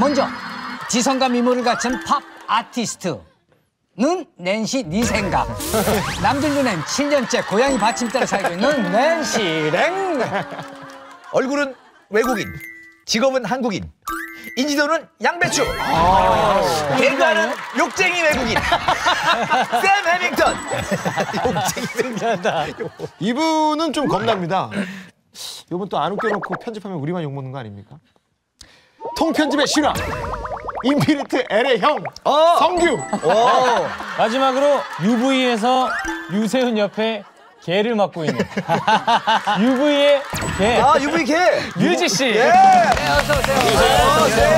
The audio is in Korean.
먼저 지성과 미모를 갖춘 팝 아티스트는 낸시 니 생각. 남들 눈엔 7년째 고양이 받침대를 살고 있는 낸시 랭. 얼굴은 외국인, 직업은 한국인, 인지도는 양배추, 개그하는 욕쟁이 외국인, 샘 해밍턴. 욕쟁이 외국인. 이분은 좀 겁납니다. 이분 또안 웃겨놓고 편집하면 우리만 욕먹는 거 아닙니까? 통편집의 신화 인피니트 L의 형 어. 성규 마지막으로 UV에서 유세윤 옆에 개를 맡고 있는 UV의 개 아, 유부이 개. 유지 씨. 예. 어서 오세요. 어, 네. 어, 네. 아, 앉으세요.